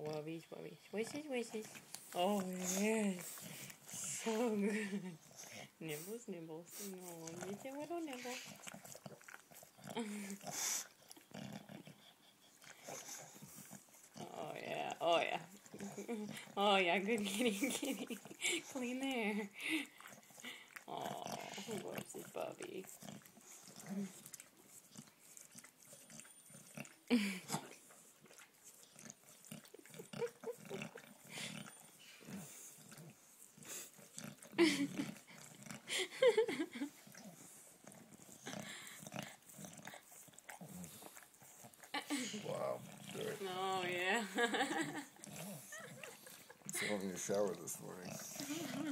Bubbies, Bubbies. Wishes, wishes. Oh, yes. So good. Nibbles, nibbles. No, dice little nibbles. oh, yeah. Oh, yeah. Oh, yeah. Good kitty, kitty. Clean there. Oh, who loves his Bubby? Wow. Great. Oh, yeah. Still having a shower this morning.